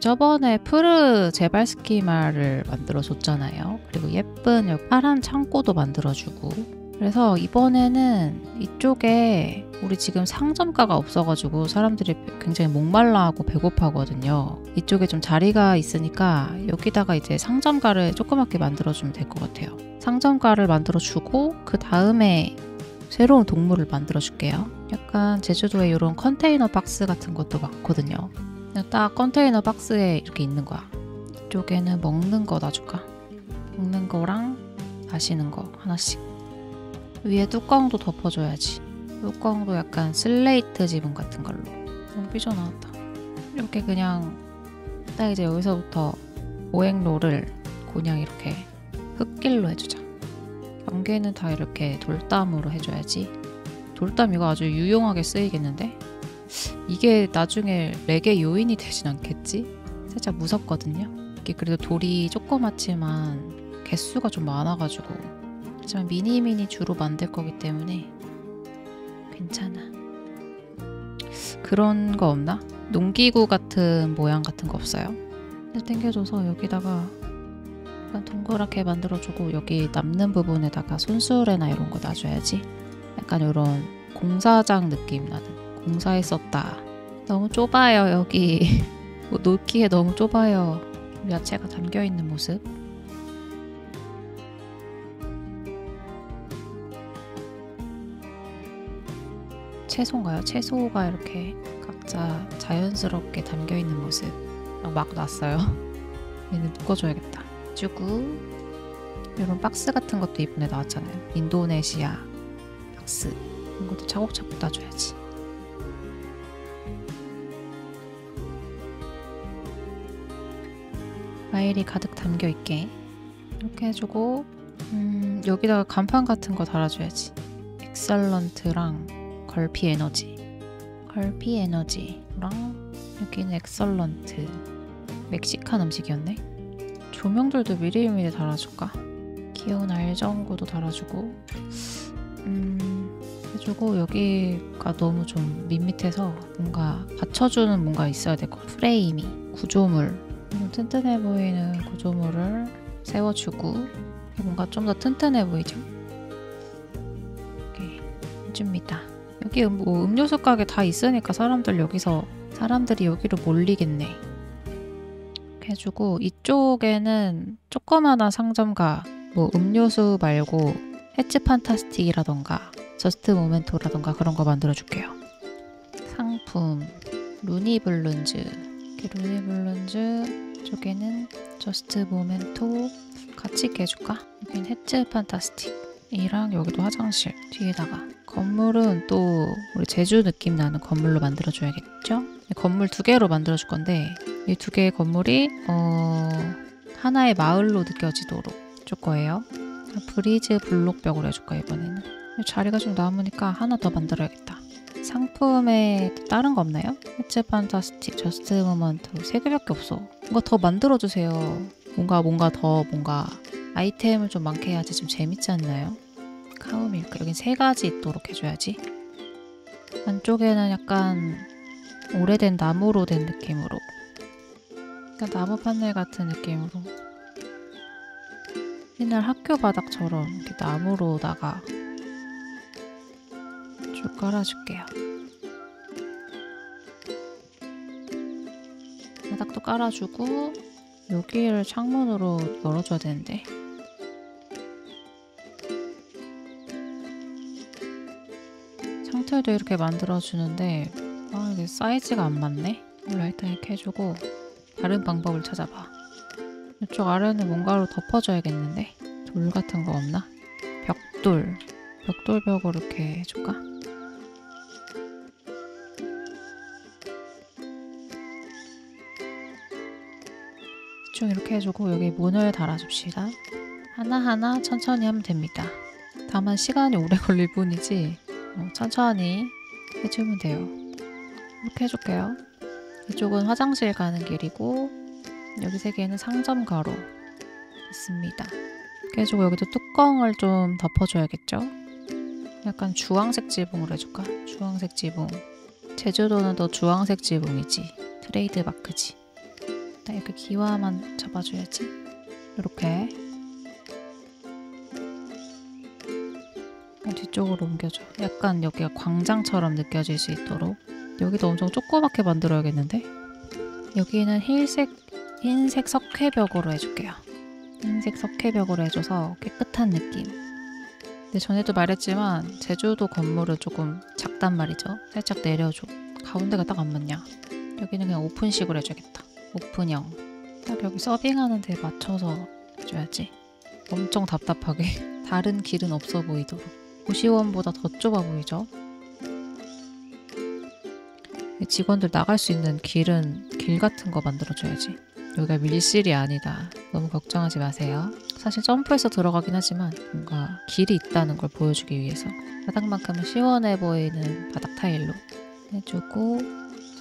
저번에 푸르 제발 스키마를 만들어 줬잖아요. 그리고 예쁜 파란 창고도 만들어 주고. 그래서 이번에는 이쪽에 우리 지금 상점가가 없어가지고 사람들이 굉장히 목말라하고 배고파거든요. 이쪽에 좀 자리가 있으니까 여기다가 이제 상점가를 조그맣게 만들어주면 될 것 같아요. 상점가를 만들어주고 그 다음에 새로운 동물을 만들어줄게요. 약간 제주도에 이런 컨테이너 박스 같은 것도 많거든요. 딱 컨테이너 박스에 이렇게 있는 거야. 이쪽에는 먹는 거 놔줄까? 먹는 거랑 마시는 거 하나씩. 위에 뚜껑도 덮어줘야지. 뚜껑도 약간 슬레이트 지붕 같은 걸로. 너무 삐져나왔다. 이렇게 그냥 딱 이제 여기서부터 오행로를 그냥 이렇게 흙길로 해주자. 경계는 다 이렇게 돌담으로 해줘야지. 돌담 이거 아주 유용하게 쓰이겠는데? 이게 나중에 렉의 요인이 되진 않겠지? 살짝 무섭거든요. 이게 그래도 돌이 조그맣지만 개수가 좀 많아가지고 하지만 미니미니 주로 만들 거기 때문에 괜찮아. 그런 거 없나? 농기구 같은 모양 같은 거 없어요? 땡겨줘서 여기다가 약간 동그랗게 만들어주고 여기 남는 부분에다가 손수레나 이런 거 놔줘야지. 약간 이런 공사장 느낌 나는 공사에 썼다. 너무 좁아요 여기. 뭐 놓기에 너무 좁아요. 야채가 담겨 있는 모습. 채소인가요? 채소가 이렇게 각자 자연스럽게 담겨 있는 모습. 막 놨어요. 얘는 묶어줘야겠다. 주고 이런 박스 같은 것도 이번에 나왔잖아요. 인도네시아 박스 이런 것도 차곡차곡 놔줘야지. 과일이 가득 담겨 있게 이렇게 해주고 음, 여기다가 간판 같은 거 달아줘야지. Excellent랑 Gulpee Energy, Gulpee Energy랑 여기는 Excellent. 멕시칸 음식이었네. 조명들도 미리미리 달아줄까? 귀여운 알전구도 달아주고 음 해주고 여기가 너무 좀 밋밋해서 뭔가 받쳐주는 뭔가 있어야 될 것 같아 프레임이 구조물 튼튼해 보이는 구조물을 세워주고 뭔가 좀 더 튼튼해 보이죠? 이렇게 해줍니다 여기 음, 뭐 음료수 가게 다 있으니까 사람들 여기서 사람들이 여기로 몰리겠네 해주고 이쪽에는 조그마한 상점가 뭐 음료수 말고 Hats Fantastic이라던가 Just Memento라던가 그런 거 만들어 줄게요. 상품 Loony Balloons Loony Balloons 쪽에는 Just Memento 같이 있게 해줄까? 여긴 Hats Fantastic 이랑 여기도 화장실 뒤에다가 건물은 또 우리 제주 느낌 나는 건물로 만들어 줘야겠죠? 건물 두 개로 만들어 줄 건데 이 두 개의 건물이 어, 하나의 마을로 느껴지도록 줄 거예요. breeze block벽으로 해줄 거예요 이번에는. 자리가 좀 남으니까 하나 더 만들어야겠다. 상품에 다른 거 없나요? Hats Fantastic, Just Memento 세 개밖에 없어. 뭔가 더 만들어주세요. 뭔가 뭔가 더 뭔가 아이템을 좀 많게 해야지 좀 재밌지 않나요? 카우 밀크 여긴 세 가지 있도록 해줘야지. 안쪽에는 약간 오래된 나무로 된 느낌으로 약간 나무 판넬 같은 느낌으로 옛날 학교 바닥처럼 이렇게 나무로다가 쭉 깔아줄게요. 바닥도 깔아주고 여기를 창문으로 열어줘야 되는데 상태도 이렇게 만들어주는데 아 이게 사이즈가 안 맞네? 이렇게 해주고 다른 방법을 찾아봐 이쪽 아래는 뭔가로 덮어줘야겠는데 돌 같은 거 없나? 벽돌 벽돌 벽으로 이렇게 해줄까? 좀 이렇게 해주고 여기 문을 달아줍시다 하나하나 천천히 하면 됩니다 다만 시간이 오래 걸릴 뿐이지 어, 천천히 해주면 돼요 이렇게 해줄게요 이쪽은 화장실 가는 길이고 여기 세 개는 상점 가로 있습니다. 이렇게 해주고 여기도 뚜껑을 좀 덮어줘야겠죠? 약간 주황색 지붕으로 해줄까? 주황색 지붕. 제주도는 더 주황색 지붕이지. 트레이드 마크지. 자, 이렇게 기와만 잡아줘야지. 이렇게 뒤쪽으로 옮겨줘. 약간 여기가 광장처럼 느껴질 수 있도록 여기도 엄청 조그맣게 만들어야겠는데 여기는 흰색 흰색 석회벽으로 해줄게요. 흰색 석회벽으로 해줘서 깨끗한 느낌. 근데 전에도 말했지만 제주도 건물은 조금 작단 말이죠. 살짝 내려줘. 가운데가 딱 안 맞냐. 여기는 그냥 오픈식으로 해줘야겠다. 오픈형. 딱 여기 서빙하는 데 맞춰서 해줘야지. 엄청 답답하게. 다른 길은 없어 보이도록. 고시원보다 더 좁아 보이죠? 직원들 나갈 수 있는 길은 길 같은 거 만들어줘야지. 여기가 밀실이 아니다. 너무 걱정하지 마세요. 사실 점프해서 들어가긴 하지만 뭔가 길이 있다는 걸 보여주기 위해서 바닥만큼은 시원해 보이는 바닥 타일로 해주고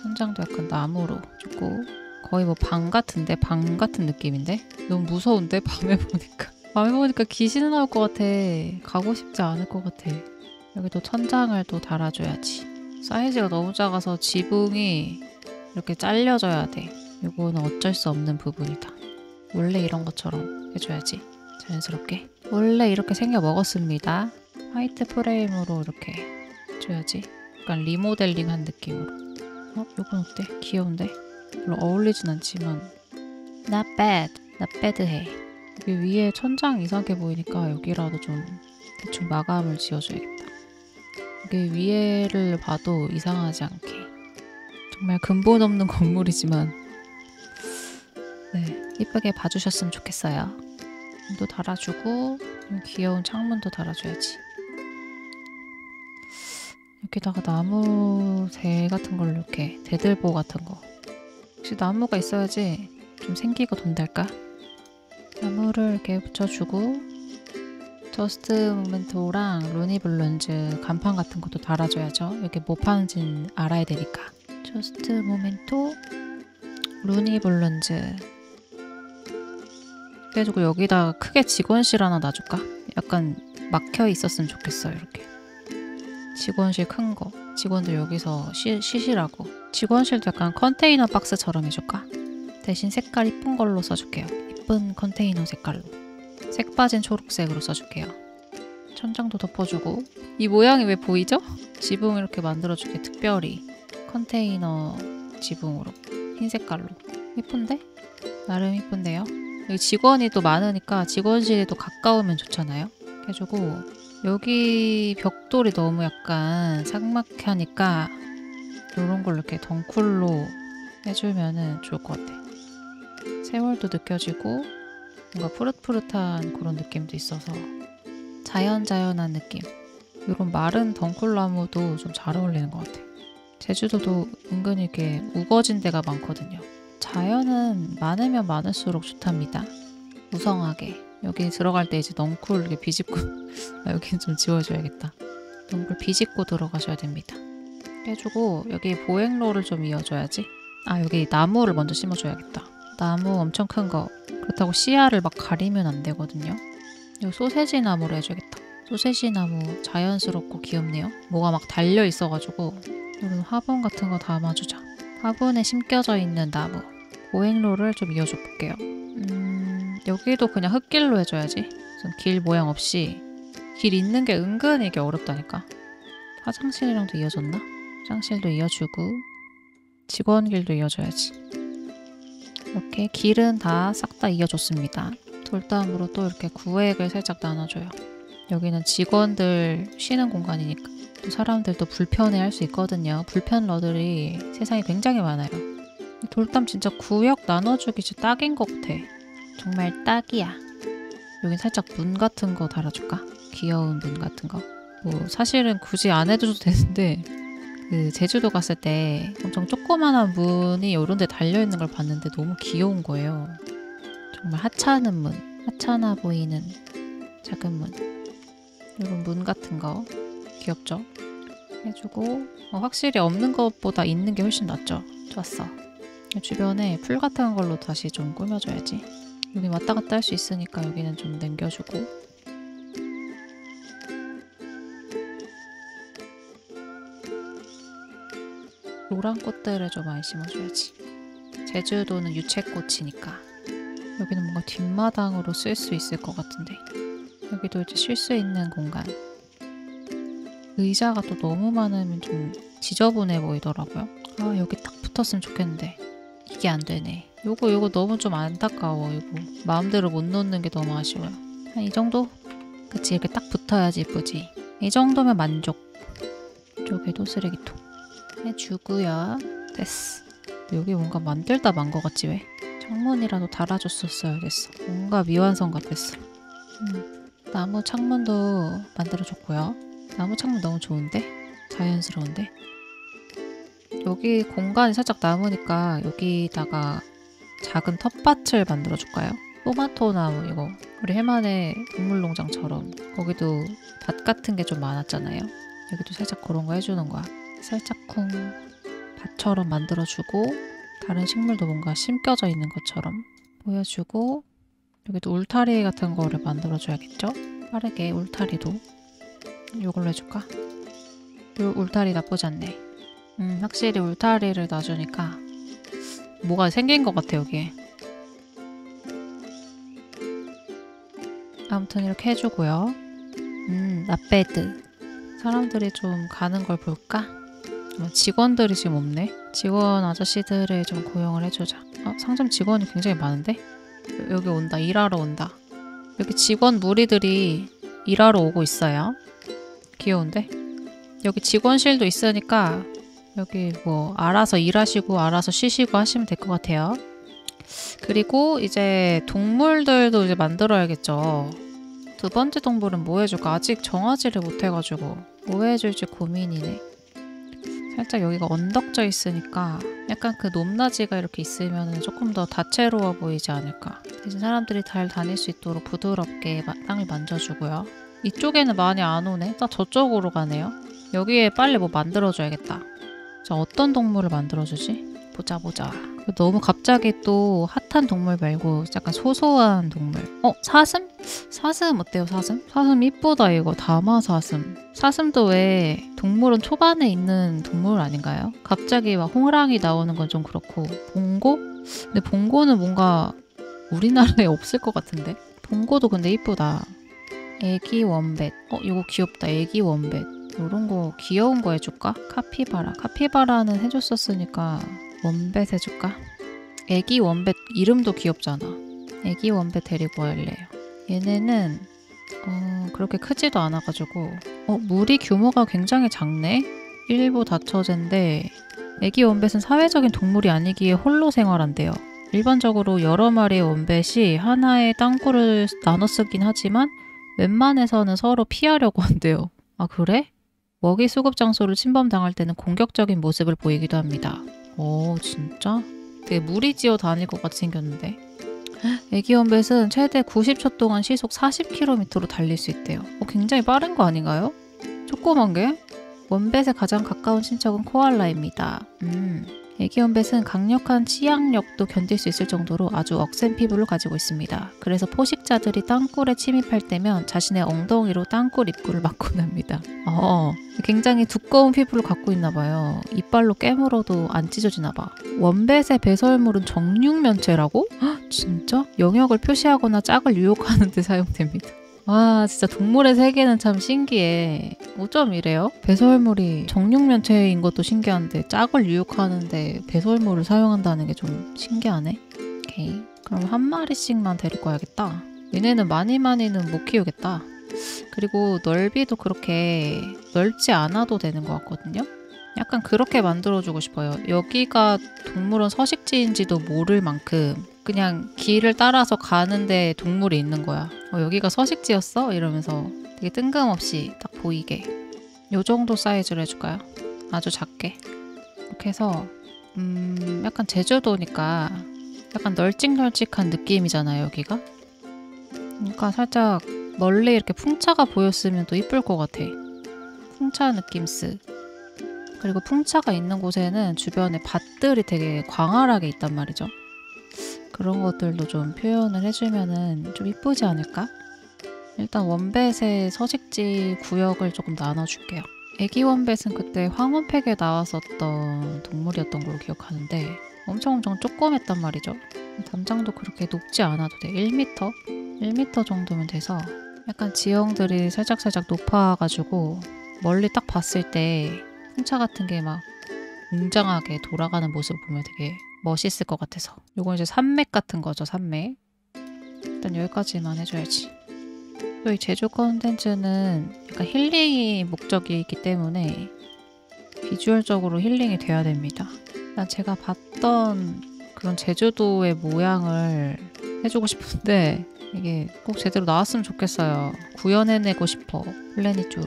천장도 약간 나무로 주고 거의 뭐 방 같은데 방 같은 느낌인데? 너무 무서운데? 밤에 보니까. 밤에 보니까 귀신 나올 것 같아. 가고 싶지 않을 것 같아. 여기도 천장을 또 달아줘야지. 사이즈가 너무 작아서 지붕이 이렇게 잘려져야 돼. 이거는 어쩔 수 없는 부분이다. 원래 이런 것처럼 해줘야지. 자연스럽게. 원래 이렇게 생겨 먹었습니다. 화이트 프레임으로 이렇게 줘야지. 약간 리모델링한 느낌으로. 어? 이건 어때? 귀여운데? 별로 어울리진 않지만. Not bad, not bad 해. 여기 위에 천장 이상하게 보이니까 여기라도 좀 대충 마감을 지어줘야겠다. 여기 위에를 봐도 이상하지 않게. 정말 근본 없는 건물이지만. 네 이쁘게 봐주셨으면 좋겠어요. 또 달아주고 귀여운 창문도 달아줘야지. 여기다가 나무새 같은 걸로 이렇게 대들보 같은 거 혹시 나무가 있어야지 좀 생기가 돈달까? 나무를 이렇게 붙여주고 Just Memento랑 Loony Balloons 간판 같은 것도 달아줘야죠 여기 뭐 파는지 알아야 되니까 Just Memento Loony Balloons 그래가지고 여기다 크게 직원실 하나 놔줄까? 약간 막혀 있었으면 좋겠어요 이렇게 직원실 큰 거. 직원들 여기서 쉬, 쉬시라고. 직원실도 약간 컨테이너 박스처럼 해줄까? 대신 색깔 이쁜 걸로 써줄게요. 이쁜 컨테이너 색깔로. 색 빠진 초록색으로 써줄게요. 천장도 덮어주고. 이 모양이 왜 보이죠? 지붕 이렇게 만들어주게 특별히. 컨테이너 지붕으로. 흰 색깔로. 이쁜데? 나름 이쁜데요? 여기 직원이 또 많으니까 직원실이 또 가까우면 좋잖아요? 해주고 여기 벽돌이 너무 약간 삭막하니까 이런 걸로 이렇게 덩쿨로 해주면 좋을 것 같아. 세월도 느껴지고 뭔가 푸릇푸릇한 그런 느낌도 있어서 자연자연한 느낌. 이런 마른 덩쿨나무도 좀 잘 어울리는 것 같아. 제주도도 은근히 이렇게 우거진 데가 많거든요. 자연은 많으면 많을수록 좋답니다. 무성하게. 여기 들어갈 때 이제 넝쿨 이렇게 비집고 아, 여기는 좀 지워줘야겠다. 넝쿨 비집고 들어가셔야 됩니다. 해주고 여기 보행로를 좀 이어줘야지. 아 여기 나무를 먼저 심어줘야겠다. 나무 엄청 큰 거. 그렇다고 씨알을 막 가리면 안 되거든요. 여기 소세지 나무로 해줘야겠다. 소세지 나무 자연스럽고 귀엽네요. 뭐가 막 달려 있어가지고 이런 화분 같은 거 담아주자. 화분에 심겨져 있는 나무. 보행로를 좀 이어줘 볼게요. 음, 여기도 그냥 흙길로 해줘야지. 길 모양 없이 길 있는 게 은근히 이게 어렵다니까. 화장실이랑도 이어졌나? 화장실도 이어주고 직원길도 이어줘야지. 이렇게 길은 다 싹 다 이어줬습니다. 돌담으로 또 이렇게 구획을 살짝 나눠줘요. 여기는 직원들 쉬는 공간이니까 또 사람들도 불편해 할 수 있거든요. 불편러들이 세상에 굉장히 많아요. 돌담 진짜 구역 나눠주기 진짜 딱인 것 같아. 정말 딱이야. 여긴 살짝 문 같은 거 달아줄까? 귀여운 문 같은 거. 뭐 사실은 굳이 안 해줘도 되는데 그 제주도 갔을 때 엄청 조그만한 문이 이런 데 달려있는 걸 봤는데 너무 귀여운 거예요. 정말 하찮은 문. 하찮아 보이는 작은 문. 이런 문 같은 거. 귀엽죠? 해주고 어, 확실히 없는 것보다 있는 게 훨씬 낫죠? 좋았어. 주변에 풀 같은 걸로 다시 좀 꾸며줘야지. 여기 왔다 갔다 할 수 있으니까 여기는 좀 남겨주고 노란 꽃들을 좀 많이 심어줘야지. 제주도는 유채꽃이니까. 여기는 뭔가 뒷마당으로 쓸 수 있을 것 같은데. 여기도 이제 쉴 수 있는 공간. 의자가 또 너무 많으면 좀 지저분해 보이더라고요. 아 여기 딱 붙었으면 좋겠는데. 이게 안 되네. 요거 요거 너무 좀 안타까워 이거. 마음대로 못 놓는 게 너무 아쉬워요. 한 이 정도? 그치 이렇게 딱 붙어야지 이쁘지. 이 정도면 만족. 이쪽에도 쓰레기통 해주고요. 됐어. 여기 뭔가 만들다 만것 같지 왜? 창문이라도 달아줬었어야 됐어. 뭔가 미완성 같았어. 음, 나무 창문도 만들어줬고요. 나무 창문 너무 좋은데? 자연스러운데? 여기 공간이 살짝 남으니까 여기다가 작은 텃밭을 만들어줄까요? 토마토 나무 이거. 우리 해만의 동물농장처럼. 거기도 밭 같은 게 좀 많았잖아요. 여기도 살짝 그런 거 해주는 거야 살짝 쿵 밭처럼 만들어주고 다른 식물도 뭔가 심겨져 있는 것처럼 보여주고 여기도 울타리 같은 거를 만들어줘야겠죠? 빠르게 울타리도 이걸로 해줄까? 이 울타리 나쁘지 않네 음 확실히 울타리를 놔주니까 뭐가 생긴 것 같아 여기에 아무튼 이렇게 해주고요 음 나베드 사람들이 좀 가는 걸 볼까? 어, 직원들이 지금 없네. 직원 아저씨들을 좀 고용을 해주자. 어, 상점 직원이 굉장히 많은데? 여기 온다. 일하러 온다. 여기 직원 무리들이 일하러 오고 있어요. 귀여운데? 여기 직원실도 있으니까 여기 뭐 알아서 일하시고 알아서 쉬시고 하시면 될 것 같아요. 그리고 이제 동물들도 이제 만들어야겠죠. 두 번째 동물은 뭐 해줄까? 아직 정하지를 못해가지고 뭐 해줄지 고민이네. 살짝 여기가 언덕져 있으니까 약간 그 높낮이가 이렇게 있으면 조금 더 다채로워 보이지 않을까. 대신 사람들이 잘 다닐 수 있도록 부드럽게 마- 땅을 만져주고요. 이쪽에는 많이 안 오네. 딱 저쪽으로 가네요. 여기에 빨리 뭐 만들어줘야겠다. 자, 어떤 동물을 만들어주지? 보자 보자. 너무 갑자기 또 핫한 동물 말고 약간 소소한 동물. 어 사슴? 사슴 어때요 사슴? 사슴 이쁘다 이거 다마 사슴. 사슴도 왜 동물은 초반에 있는 동물 아닌가요? 갑자기 막 호랑이 나오는 건 좀 그렇고 봉고? 근데 봉고는 뭔가 우리나라에 없을 것 같은데. 봉고도 근데 이쁘다. 애기 원뱃. 어 이거 귀엽다. 애기 원뱃. 이런 거 귀여운 거 해줄까? 카피바라. 카피바라는 해줬었으니까 원뱃 해줄까? 애기 원뱃 이름도 귀엽잖아. 애기 원뱃 데리고 할래요. 얘네는 어, 그렇게 크지도 않아가지고 어, 무리 규모가 굉장히 작네? 일부 다처제인데 애기 원뱃은 사회적인 동물이 아니기에 홀로 생활한대요. 일반적으로 여러 마리의 원뱃이 하나의 땅굴을 나눠 쓰긴 하지만 웬만해서는 서로 피하려고 한대요. 아 그래? 먹이 수급 장소를 침범당할 때는 공격적인 모습을 보이기도 합니다. 오 진짜? 되게 무리지어 다닐 것 같이 생겼는데 애기 원뱃은 최대 90초 동안 시속 40km로 달릴 수 있대요 어, 굉장히 빠른 거 아닌가요? 조그만 게? 원뱃에 가장 가까운 친척은 코알라입니다 음, 애기 원뱃은 강력한 치약력도 견딜 수 있을 정도로 아주 억센 피부를 가지고 있습니다 그래서 포식자들이 땅굴에 침입할 때면 자신의 엉덩이로 땅굴 입구를 막곤 합니다 어, 굉장히 두꺼운 피부를 갖고 있나 봐요. 이빨로 깨물어도 안 찢어지나 봐. 원뱃의 배설물은 정육면체라고? 헉, 진짜? 영역을 표시하거나 짝을 유혹하는 데 사용됩니다. 와 진짜 동물의 세계는 참 신기해. 어쩜 이래요? 배설물이 정육면체인 것도 신기한데 짝을 유혹하는데 배설물을 사용한다는 게 좀 신기하네. 오케이. 그럼 한 마리씩만 데리고 와야겠다. 얘네는 많이 많이는 못 키우겠다. 그리고 넓이도 그렇게 넓지 않아도 되는 것 같거든요. 약간 그렇게 만들어주고 싶어요. 여기가 동물원 서식지인지도 모를 만큼 그냥 길을 따라서 가는데 동물이 있는 거야. 어, 여기가 서식지였어? 이러면서 되게 뜬금없이 딱 보이게. 요 정도 사이즈로 해줄까요? 아주 작게. 이렇게 해서 음, 약간 제주도니까 약간 널찍널찍한 느낌이잖아요, 여기가. 그러니까 살짝 멀리 이렇게 풍차가 보였으면 또 이쁠 것 같아. 풍차 느낌스. 그리고 풍차가 있는 곳에는 주변에 밭들이 되게 광활하게 있단 말이죠. 그런 것들도 좀 표현을 해주면은 좀 이쁘지 않을까? 일단 원뱃의 서식지 구역을 조금 나눠줄게요. 애기 원뱃은 그때 황혼팩에 나왔었던 동물이었던 걸로 기억하는데 엄청 엄청 조그맸단 말이죠. 담장도 그렇게 높지 않아도 돼. 1m? 1m 정도면 돼서 약간 지형들이 살짝살짝 높아가지고 멀리 딱 봤을 때 풍차 같은 게 막 웅장하게 돌아가는 모습 보면 되게 멋있을 것 같아서. 요건 이제 산맥 같은 거죠 산맥. 일단 여기까지만 해줘야지. 또 이 제주 컨텐츠는 약간 힐링이 목적이 있기 때문에 비주얼적으로 힐링이 돼야 됩니다. 일단 제가 봤던 그런 제주도의 모양을 해주고 싶은데 이게 꼭 제대로 나왔으면 좋겠어요. 구현해내고 싶어 플래닛주로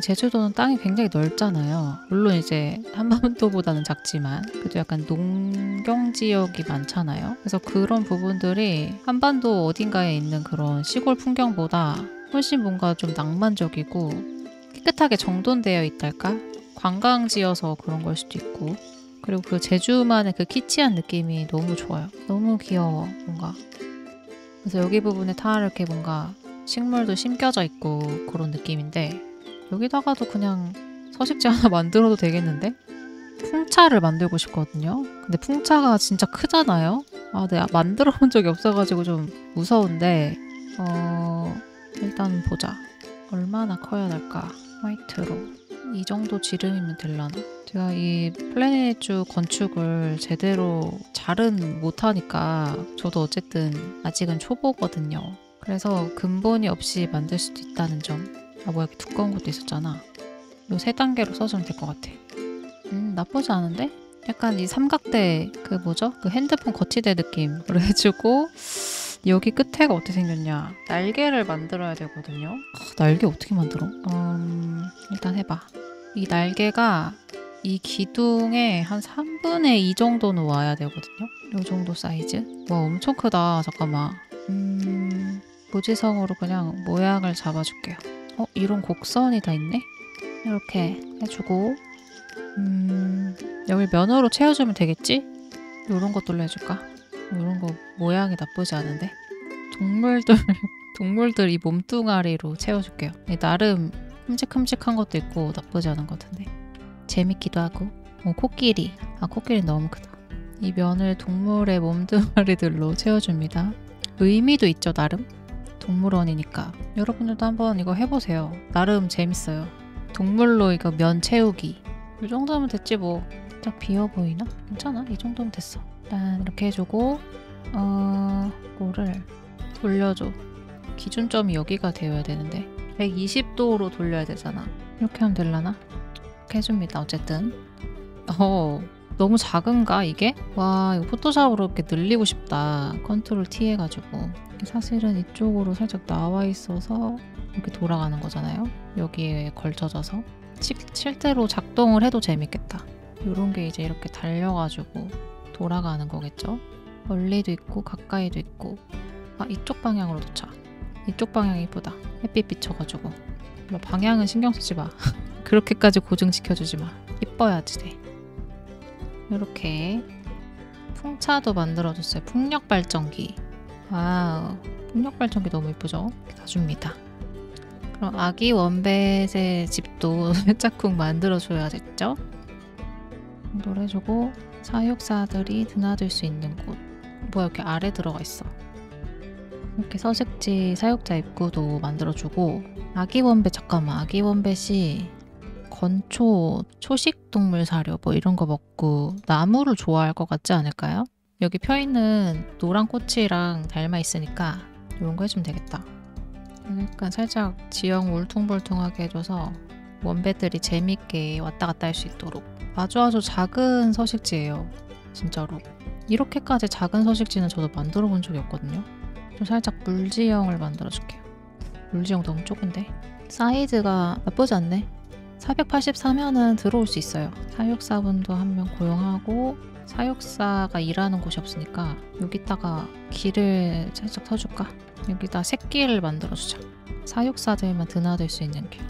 제주도는 땅이 굉장히 넓잖아요. 물론 이제 한반도보다는 작지만 그래도 약간 농경 지역이 많잖아요. 그래서 그런 부분들이 한반도 어딘가에 있는 그런 시골 풍경보다 훨씬 뭔가 좀 낭만적이고 깨끗하게 정돈되어 있달까? 관광지여서 그런 걸 수도 있고 그리고 그 제주만의 그 키치한 느낌이 너무 좋아요. 너무 귀여워 뭔가. 그래서 여기 부분에 다 이렇게 뭔가 식물도 심겨져 있고 그런 느낌인데 여기다가도 그냥 서식지 하나 만들어도 되겠는데? 풍차를 만들고 싶거든요. 근데 풍차가 진짜 크잖아요. 아, 내가 만들어 본 적이 없어가지고 좀 무서운데, 어, 일단 보자. 얼마나 커야 될까? 화이트로. 이 정도 지름이면 될라나? 제가 이 플래닛주 건축을 제대로 잘은 못하니까 저도 어쨌든 아직은 초보거든요. 그래서 근본이 없이 만들 수도 있다는 점. 아 뭐야 두꺼운 것도 있었잖아. 요 세 단계로 써주면 될 것 같아. 음 나쁘지 않은데? 약간 이 삼각대 그 뭐죠? 그 핸드폰 거치대 느낌으로 해주고 여기 끝에가 어떻게 생겼냐? 날개를 만들어야 되거든요. 아, 날개 어떻게 만들어? 음, 일단 해봐. 이 날개가 이 기둥에 한 3분의 2 정도는 와야 되거든요. 이 정도 사이즈. 와 엄청 크다. 잠깐만. 음, 고지성으로 그냥 모양을 잡아줄게요. 어 이런 곡선이 다 있네. 이렇게 해주고 음, 여기 면으로 채워주면 되겠지? 이런 것들로 해줄까? 이런 거 모양이 나쁘지 않은데 동물들 동물들 이 몸뚱아리로 채워줄게요. 나름 큼직큼직한 것도 있고 나쁘지 않은 것 같은데 재밌기도 하고 어, 코끼리 아 코끼리 너무 크다. 이 면을 동물의 몸뚱아리들로 채워줍니다. 의미도 있죠 나름 동물원이니까 여러분들도 한번 이거 해보세요. 나름 재밌어요. 동물로 이거 면 채우기 이 정도면 됐지 뭐. 딱 비어 보이나? 괜찮아. 이 정도면 됐어. 일단 이렇게 해주고 어... 이거를 돌려줘. 기준점이 여기가 되어야 되는데 120도로 돌려야 되잖아. 이렇게 하면 될라나? 이렇게 해줍니다. 어쨌든 어... 너무 작은가 이게? 와 이거 포토샵으로 이렇게 늘리고 싶다. 컨트롤 T 해가지고 사실은 이쪽으로 살짝 나와 있어서 이렇게 돌아가는 거잖아요. 여기에 걸쳐져서 실, 실제로 작동을 해도 재밌겠다. 이런 게 이제 이렇게 달려가지고 돌아가는 거겠죠. 멀리도 있고 가까이도 있고 아 이쪽 방향으로 놓자. 이쪽 방향이 이쁘다. 햇빛 비쳐가지고 물론 방향은 신경 쓰지 마. 그렇게까지 고증시켜주지 마. 이뻐야지 돼. 이렇게 풍차도 만들어줬어요. 풍력 발전기. 와우. 풍력 발전기 너무 이쁘죠? 이렇게 다 줍니다. 그럼 아기 웜뱃의 집도 짝꿍 만들어줘야겠죠? 해주고 사육사들이 드나들 수 있는 곳 뭐야 이렇게 아래 들어가 있어 이렇게 서식지 사육자 입구도 만들어주고 아기 웜뱃 잠깐만 아기 웜뱃이 건초 초식 동물 사료 뭐 이런 거 먹고 나무를 좋아할 것 같지 않을까요? 여기 펴 있는 노란 꽃이랑 닮아 있으니까 이런 거 해주면 되겠다. 약간 살짝 지형 울퉁불퉁하게 해줘서 원배들이 재밌게 왔다 갔다 할 수 있도록. 아주 아주 작은 서식지예요 진짜로. 이렇게까지 작은 서식지는 저도 만들어 본 적이 없거든요. 좀 살짝 물지형을 만들어 줄게요. 물지형 너무 좁은데? 사이즈가 나쁘지 않네 484면은 들어올 수 있어요 사육사분도 한 명 고용하고 사육사가 일하는 곳이 없으니까 여기다가 길을 살짝 터줄까? 여기다 새길을 만들어주자. 사육사들만 드나들 수 있는 길.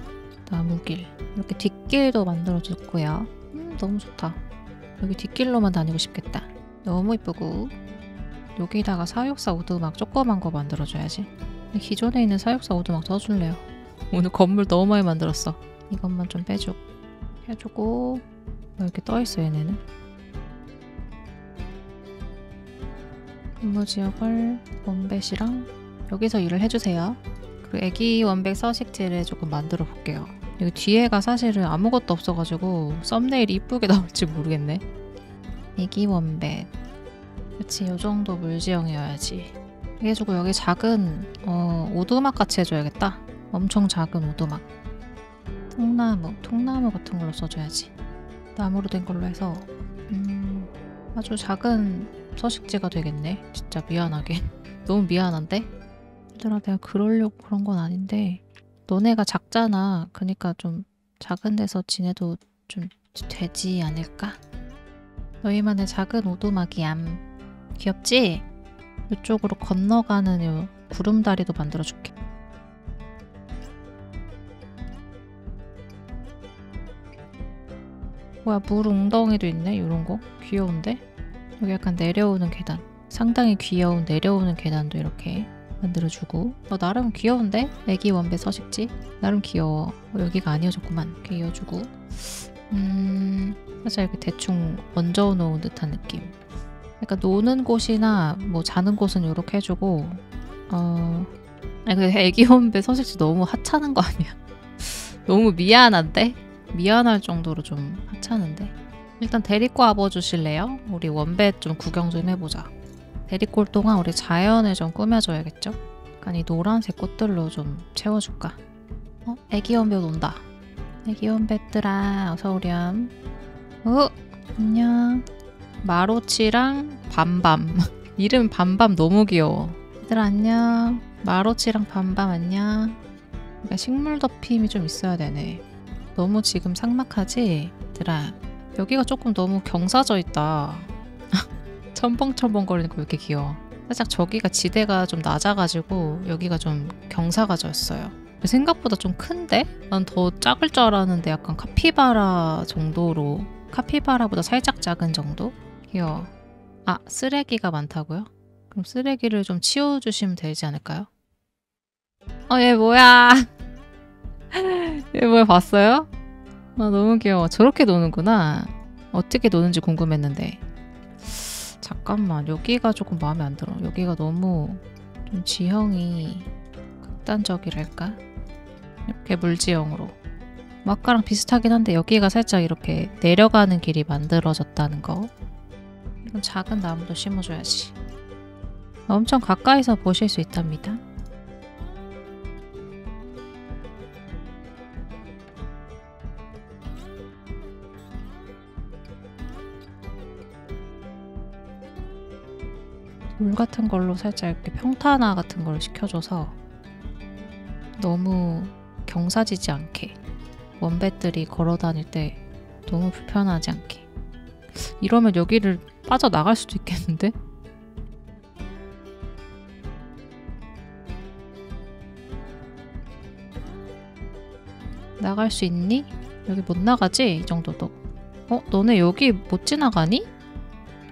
나무길. 이렇게 뒷길도 만들어줬고요. 음, 너무 좋다. 여기 뒷길로만 다니고 싶겠다. 너무 이쁘고 여기다가 사육사 오두막 조그만 거 만들어줘야지. 기존에 있는 사육사 오두막 써줄래요. 오늘 건물 너무 많이 만들었어. 이것만 좀 빼줘. 해주고 뭐 이렇게 떠있어 얘네는. 근무 지역을 원뱃이랑 여기서 일을 해주세요. 그리고 애기 원백 서식지를 조금 만들어 볼게요. 여기 뒤에가 사실은 아무것도 없어가지고 썸네일이 이쁘게 나올지 모르겠네. 애기 원백 그치 요 정도 물지형이어야지. 해주고 여기 작은 어, 오두막 같이 해줘야겠다. 엄청 작은 오두막. 통나무, 통나무 같은 걸로 써줘야지. 나무로 된 걸로 해서 음, 아주 작은 서식지가 되겠네. 진짜 미안하게. 너무 미안한데? 얘들아 내가 그러려고 그런 건 아닌데 너네가 작잖아. 그니까 좀 작은 데서 지내도 좀 되지 않을까? 너희만의 작은 오두막이얌. 귀엽지? 이쪽으로 건너가는 요 구름다리도 만들어줄게. 뭐야 물 웅덩이도 있네? 이런 거? 귀여운데? 여기 약간 내려오는 계단. 상당히 귀여운 내려오는 계단도 이렇게 만들어주고. 어, 나름 귀여운데? 애기 원배 서식지? 나름 귀여워. 어, 여기가 아니어졌구만. 이렇게 이어주고. 음 살짝 이렇게 대충 얹어 놓은 듯한 느낌. 약간 노는 곳이나 뭐 자는 곳은 이렇게 해주고. 어 아니 그 애기 원배 서식지 너무 하찮은 거 아니야? 너무 미안한데 미안할 정도로 좀 하찮은데 일단 데리고 와봐 주실래요? 우리 원배 좀 구경 좀 해보자 데리고 올 동안 우리 자연을 좀 꾸며줘야겠죠? 약간 이 노란색 꽃들로 좀 채워줄까? 어? 애기 원배 온다 애기 원배들아 어서 오렴 어? 안녕 마로치랑 밤밤 이름 밤밤 너무 귀여워 얘들아 안녕 마로치랑 밤밤 안녕 그러니까 식물 덮임이 좀 있어야 되네 너무 지금 삭막하지? 얘들아 여기가 조금 너무 경사져 있다 첨벙첨벙거리는 거 왜 이렇게 귀여워 살짝 저기가 지대가 좀 낮아가지고 여기가 좀 경사가 졌어요 생각보다 좀 큰데? 난 더 작을 줄 알았는데 약간 카피바라 정도로 카피바라보다 살짝 작은 정도? 귀여워 아 쓰레기가 많다고요? 그럼 쓰레기를 좀 치워주시면 되지 않을까요? 어 얘 뭐야 얘 뭐야 봤어요? 아 너무 귀여워. 저렇게 노는구나. 어떻게 노는지 궁금했는데. 잠깐만 여기가 조금 마음에 안 들어. 여기가 너무 좀 지형이 극단적이랄까? 이렇게 물지형으로. 뭐 아까랑 비슷하긴 한데 여기가 살짝 이렇게 내려가는 길이 만들어졌다는 거. 이런 작은 나무도 심어줘야지. 엄청 가까이서 보실 수 있답니다 물 같은 걸로 살짝 이렇게 평탄화 같은 걸 시켜줘서 너무 경사지지 않게 원뱃들이 걸어 다닐 때 너무 불편하지 않게 이러면 여기를 빠져나갈 수도 있겠는데? 나갈 수 있니? 여기 못 나가지? 이 정도도 어? 너네 여기 못 지나가니?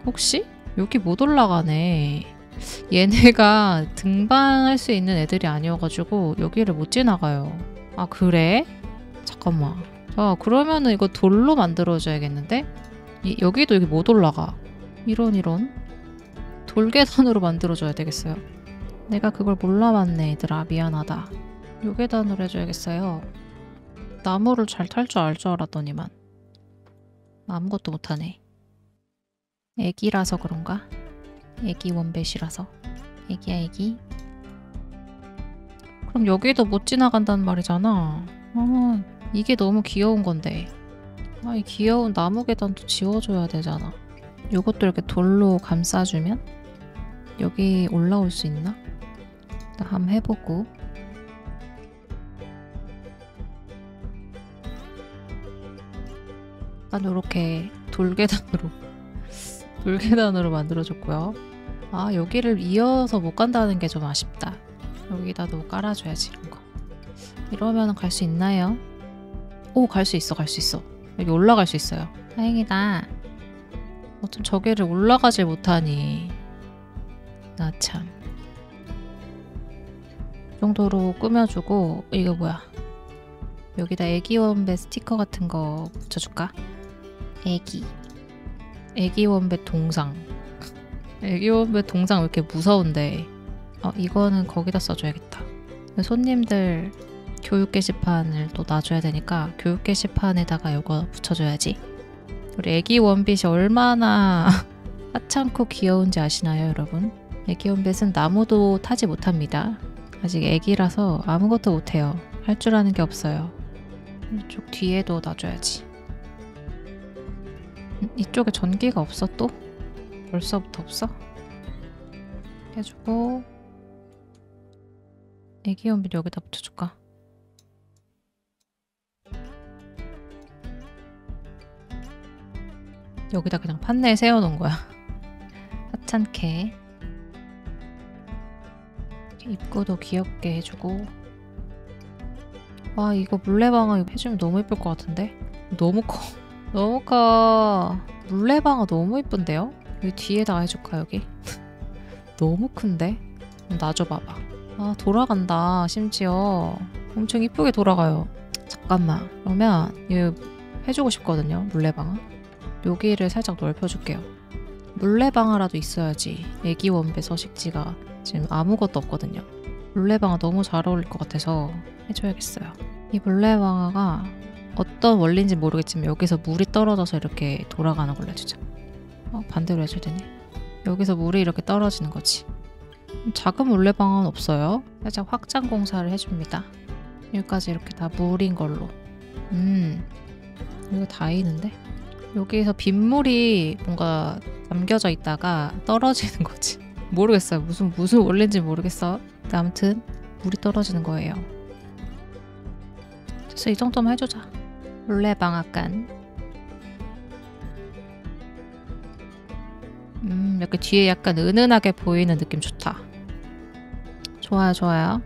혹시? 여기 못 올라가네. 얘네가 등반할 수 있는 애들이 아니어가지고 여기를 못 지나가요. 아 그래? 잠깐만. 자 그러면은 이거 돌로 만들어줘야겠는데? 이, 여기도 여기 못 올라가. 이런 이런. 돌계단으로 만들어줘야 되겠어요. 내가 그걸 몰라봤네 얘들아 미안하다. 요 계단으로 해줘야겠어요. 나무를 잘 탈 줄 알 줄 알았더니만 아무것도 못하네. 애기라서 그런가? 애기 원뱃이라서? 애기야 애기? 그럼 여기도 못 지나간단 말이잖아. 아 이게 너무 귀여운 건데. 아 이 귀여운 나무 계단도 지워줘야 되잖아. 요것도 이렇게 돌로 감싸주면 여기 올라올 수 있나? 일단 한번 해보고. 약간 요렇게 돌계단으로 돌계단으로 만들어줬고요. 아 여기를 이어서 못 간다는 게 좀 아쉽다. 여기다 도 깔아줘야지 이런 거. 이러면 갈 수 있나요? 오 갈 수 있어 갈 수 있어. 여기 올라갈 수 있어요. 다행이다. 어쩜 저기를 올라가질 못하니. 나 참. 이 정도로 꾸며주고 이거 뭐야? 여기다 애기 원배 스티커 같은 거 붙여줄까? 애기. 애기 원배 동상. 애기 원배 동상 왜 이렇게 무서운데? 어, 이거는 거기다 써줘야겠다. 손님들 교육 게시판을 또 놔줘야 되니까 교육 게시판에다가 이거 붙여줘야지. 우리 애기 원빗이 얼마나 하찮고 귀여운지 아시나요 여러분? 애기 원빗은 나무도 타지 못합니다. 아직 애기라서 아무것도 못해요. 할 줄 아는 게 없어요. 이쪽 뒤에도 놔줘야지. 음, 이쪽에 전기가 없어 또? 벌써부터 없어? 해주고 애기 연필 여기다 붙여줄까? 여기다 그냥 판넬 세워놓은 거야 하찮게 입구도 귀엽게 해주고 와 이거 물레방아 해주면 너무 예쁠 것 같은데? 너무 커 너무 커. 물레방아 너무 예쁜데요? 여기 뒤에다 해줄까 여기? 너무 큰데? 놔줘봐봐. 아 돌아간다 심지어. 엄청 이쁘게 돌아가요. 잠깐만. 그러면 이거 해주고 싶거든요 물레방아 여기를 살짝 넓혀줄게요. 물레방아라도 있어야지. 애기 원배 서식지가 지금 아무것도 없거든요. 물레방아 너무 잘 어울릴 것 같아서 해줘야겠어요. 이 물레방아가 어떤 원리인지 모르겠지만 여기서 물이 떨어져서 이렇게 돌아가는 걸로 해주자. 어, 반대로 해줘야 되네 여기서 물이 이렇게 떨어지는 거지. 작은 물레방아는 없어요. 살짝 확장 공사를 해줍니다. 여기까지 이렇게 다 물인 걸로. 음 이거 다있는데? 여기에서 빗물이 뭔가 담겨져 있다가 떨어지는 거지. 모르겠어요. 무슨 무슨 원리인지 모르겠어. 아무튼 물이 떨어지는 거예요. 그래서 이 정도만 해주자 물레방앗간. 음 이렇게 뒤에 약간 은은하게 보이는 느낌 좋다. 좋아요 좋아요.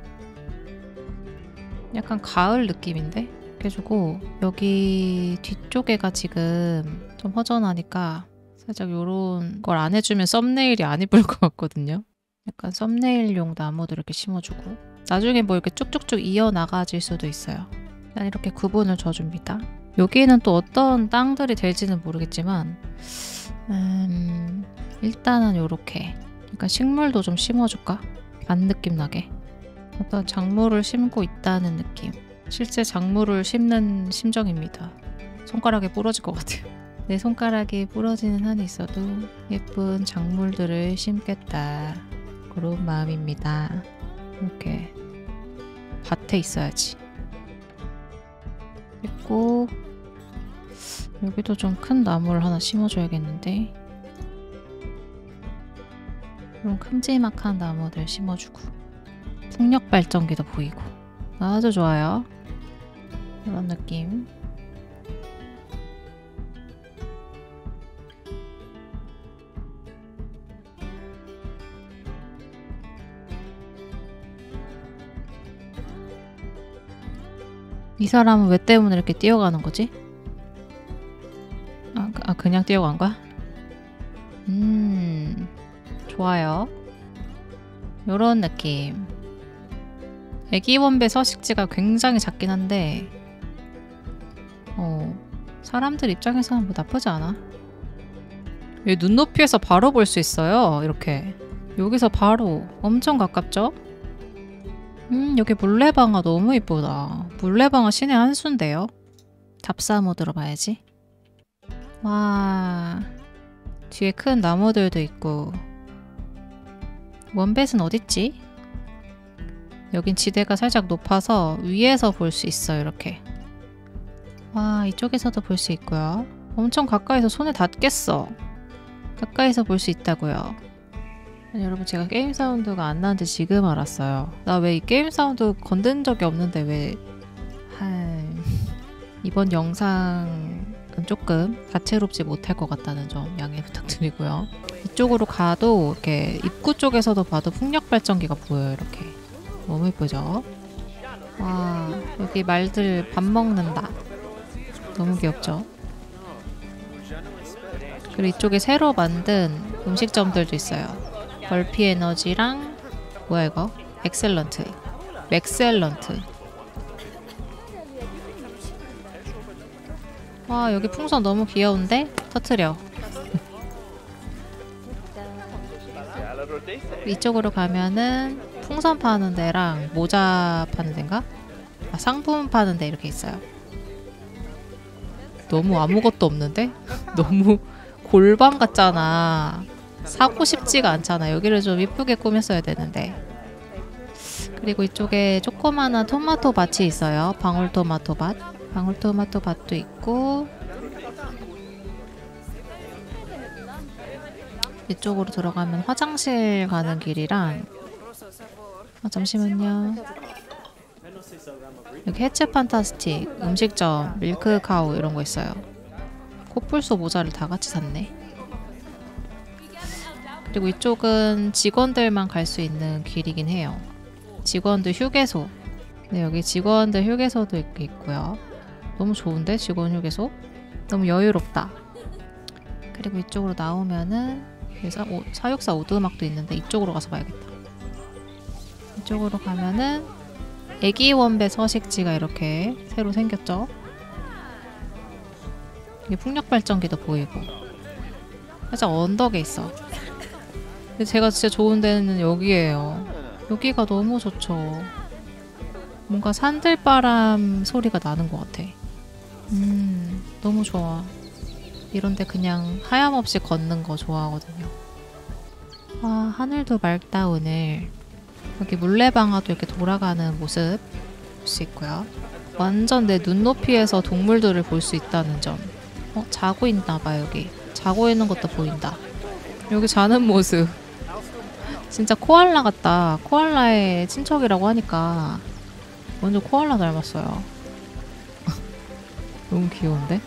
약간 가을 느낌인데? 해주고 여기 뒤쪽에가 지금 좀 허전하니까 살짝 요런 걸 안 해주면 썸네일이 안 이쁠 것 같거든요. 약간 썸네일용 나무도 이렇게 심어주고. 나중에 뭐 이렇게 쭉쭉쭉 이어나가질 수도 있어요 일단 이렇게 구분을 줘줍니다. 여기는 또 어떤 땅들이 될지는 모르겠지만 음, 일단은 요렇게. 그러니까 식물도 좀 심어줄까? 반 느낌 나게. 어떤 작물을 심고 있다는 느낌. 실제 작물을 심는 심정입니다. 손가락에 부러질 것 같아요. 내 손가락이 부러지는 한이 있어도 예쁜 작물들을 심겠다. 그런 마음입니다. 이렇게 밭에 있어야지 있고 여기도 좀 큰 나무를 하나 심어줘야겠는데. 이런 큼지막한 나무들 심어주고 풍력 발전기도 보이고. 아주 좋아요. 이런 느낌 이 사람은 왜 때문에 이렇게 뛰어가는 거지? 아, 아 그냥 뛰어간 거야? 음 좋아요 요런 느낌 애기 원배 서식지가 굉장히 작긴 한데 어 사람들 입장에서는 뭐 나쁘지 않아 눈높이에서 바로 볼 수 있어요 이렇게 여기서 바로 엄청 가깝죠? 음 여기 물레방아 너무 이쁘다. 물레방아 신의 한 수인데요. 잡사 모드로 봐야지. 와 뒤에 큰 나무들도 있고. 원뱃은 어딨지? 여긴 지대가 살짝 높아서 위에서 볼 수 있어요 이렇게. 와 이쪽에서도 볼 수 있고요. 엄청 가까이서 손에 닿겠어. 가까이서 볼 수 있다고요 아니, 여러분 제가 게임 사운드가 안 나는지 지금 알았어요. 나 왜 이 게임 사운드 건든 적이 없는데 왜 한... 이번 영상은 조금 다채롭지 못할 것 같다는 점 양해 부탁드리고요. 이쪽으로 가도 이렇게 입구 쪽에서도 봐도 풍력 발전기가 보여요 이렇게. 너무 예쁘죠? 와 여기 말들 밥 먹는다. 너무 귀엽죠? 그리고 이쪽에 새로 만든 음식점들도 있어요 Gulpee Energy랑 뭐야 이거? Excellent 맥셀런트 와 여기 풍선 너무 귀여운데? 터트려 이쪽으로 가면은 풍선 파는 데랑 모자 파는 데인가? 아, 상품 파는 데 이렇게 있어요. 너무 아무것도 없는데? 너무 골방 같잖아. 사고 싶지가 않잖아. 여기를 좀 이쁘게 꾸몄어야 되는데. 그리고 이쪽에 조그마한 토마토 밭이 있어요. 방울토마토 밭. 방울토마토 밭도 있고 이쪽으로 들어가면 화장실 가는 길이랑 아, 잠시만요. 여기 해체 판타스틱, 음식점, 밀크카우 이런 거 있어요. 코뿔소 모자를 다 같이 샀네. 그리고 이쪽은 직원들만 갈 수 있는 길이긴 해요. 직원들 휴게소. 네, 여기 직원들 휴게소도 있고요. 너무 좋은데 직원 휴게소? 너무 여유롭다. 그리고 이쪽으로 나오면은 그래서 오, 사육사 오두막도 있는데 이쪽으로 가서 봐야겠다. 이쪽으로 가면은 애기 원배 서식지가 이렇게 새로 생겼죠. 이게 풍력 발전기도 보이고 살짝 언덕에 있어. 근데 제가 진짜 좋은 데는 여기예요. 여기가 너무 좋죠. 뭔가 산들바람 소리가 나는 것 같아. 음, 너무 좋아. 이런데 그냥 하염없이 걷는 거 좋아하거든요. 와, 하늘도 맑다 오늘. 여기 물레방아도 이렇게 돌아가는 모습 볼 수 있고요. 완전 내 눈높이에서 동물들을 볼 수 있다는 점. 어, 자고 있나 봐 여기. 자고 있는 것도 보인다. 여기 자는 모습. 진짜 코알라 같다. 코알라의 친척이라고 하니까 완전 코알라 닮았어요. 너무 귀여운데?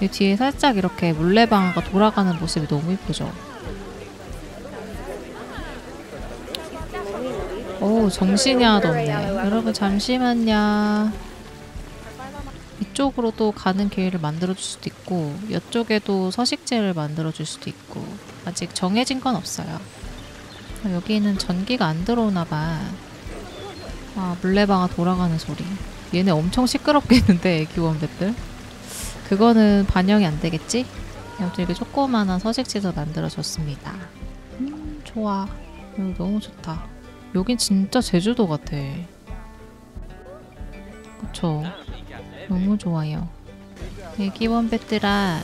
이 뒤에 살짝 이렇게 물레방아가 돌아가는 모습이 너무 이쁘죠? 오 정신이 하나도 없네 여러분 잠시만요 이쪽으로 또 가는 기회를 만들어 줄 수도 있고 이쪽에도 서식지를 만들어 줄 수도 있고 아직 정해진 건 없어요 여기는 전기가 안 들어오나 봐 아, 물레방아 돌아가는 소리 얘네 엄청 시끄럽겠는데 애기 원뱃들 그거는 반영이 안 되겠지? 아무튼 이렇게 조그마한 서식지도 만들어줬습니다. 음, 좋아. 여기 너무 좋다. 여긴 진짜 제주도 같아. 그쵸? 너무 좋아요. 애기 원뱃들아,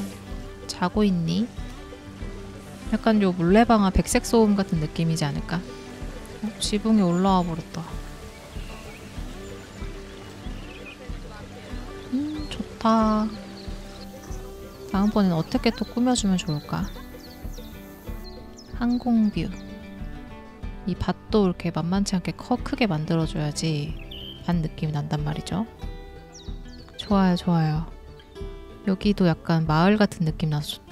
자고 있니? 약간 요 물레방아 백색 소음 같은 느낌이지 않을까? 어, 지붕에 올라와 버렸다. 음, 좋다. 다음번엔 어떻게 또 꾸며주면 좋을까? 항공뷰 이 밭도 이렇게 만만치 않게 커 크게 만들어줘야지 밭 느낌이 난단 말이죠 좋아요 좋아요 여기도 약간 마을 같은 느낌 나서 좋다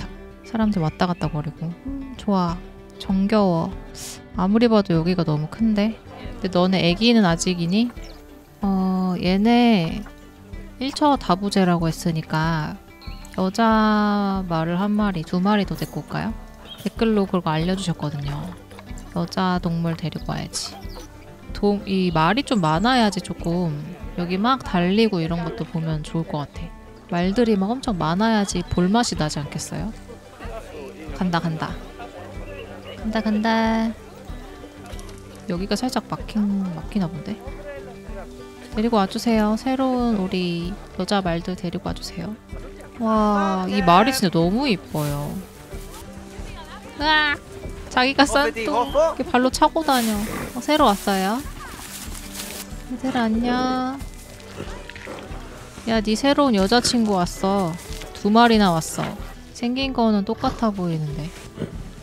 사람들 왔다 갔다 거리고 음, 좋아 정겨워 아무리 봐도 여기가 너무 큰데 근데 너네 애기는 아직이니? 어 얘네 1처 다부제라고 했으니까 여자 말을 한 마리, 두 마리 더 데리고 올까요? 댓글로 그거 알려주셨거든요. 여자 동물 데리고 와야지. 동, 이 말이 좀 많아야지 조금 여기 막 달리고 이런 것도 보면 좋을 것 같아. 말들이 막 엄청 많아야지 볼맛이 나지 않겠어요? 간다 간다. 간다 간다. 여기가 살짝 막힌, 막히나 본데? 데리고 와주세요. 새로운 우리 여자 말들 데리고 와주세요. 와, 이 말이 진짜 너무 이뻐요. 으악! 자기가 싼또 이렇게 발로 차고 다녀. 어, 새로 왔어요. 얘들 안녕. 야, 네 새로운 여자친구 왔어. 두 마리나 왔어. 생긴 거는 똑같아 보이는데.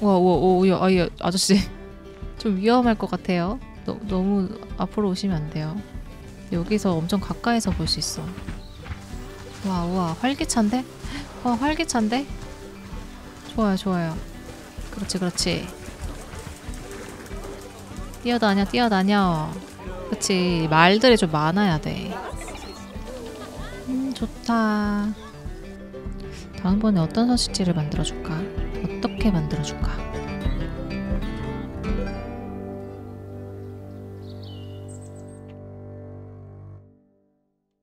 와, 와, 오, 야, 아, 야, 아저씨. 좀 위험할 것 같아요. 너, 너무 앞으로 오시면 안 돼요. 여기서 엄청 가까이서 볼 수 있어. 와, 우와, 활기찬데? 와, 활기찬데? 좋아요, 좋아요. 그렇지, 그렇지. 뛰어다녀, 뛰어다녀. 그치, 말들이 좀 많아야 돼. 음, 좋다. 다음번에 어떤 서식지를 만들어줄까? 어떻게 만들어줄까?